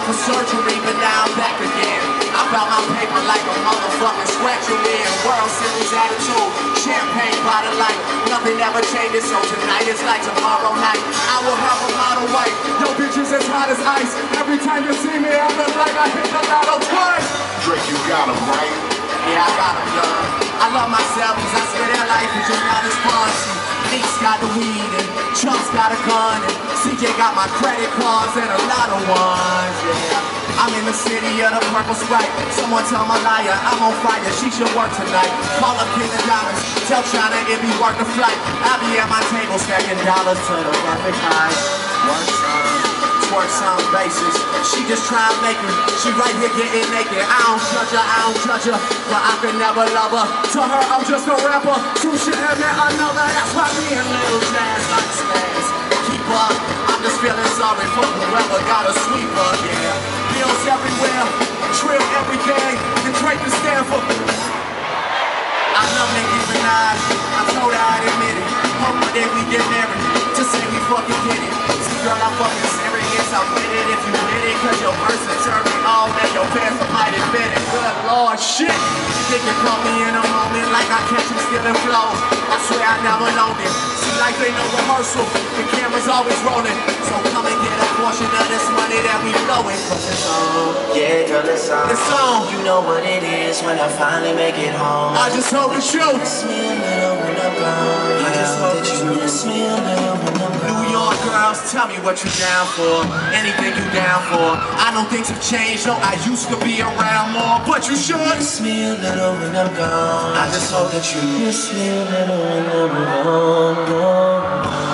surgery, but now I'm back again. I found my paper like a motherfucking scratcher in. World Series attitude, champagne by the light. Nothing ever changes, so tonight is like tomorrow night. I will have a model white. Yo, bitches as hot as ice. Every time you see me, I look like I hit the lotto twice. Drake, you got him, right? Yeah, I got them, young. I love myself because I swear their life is just got the weed and Chubbs got a gun and CJ got my credit cards and a lot of ones, yeah. I'm in the city of the purple sprite. Someone tell my liar I'm on fire. She should work tonight. Call up King of Diamonds. Tell Chyna it be worth the flight. I'll be at my table stacking dollars to the perfect high. Work twerk some basis. She just try and make it. She right here getting naked. I don't judge her, I don't judge her, but I could never love her. To her, I'm just a rapper. Two shit and met another. That's why me and Little Jazz like stairs. Keep up. I'm just feeling sorry for whoever got a sweeper. Yeah bills everywhere, trill everything, and Drake to stand for. I love Nicki Minaj, I told her I'd admit it. Hope one day we get married, shit. Think you caught me in a moment like I catch you stealing flows. I swear I never known it. See, life ain't no rehearsal, the camera's always rolling. So come and get a portion of this money that we blowing. Cause it's on, Yeah, girl, it's on. it's on. You know what it is when I finally make it home. I just hope it's you. miss me a little when I'm gone. I just hope that you. miss me a little when I'm gone. Tell me what you're down for. Anything you down for. I know things have changed. No, I used to be around more, but you should. Miss me a little when I'm gone. I just hope that you miss me a little when I'm gone.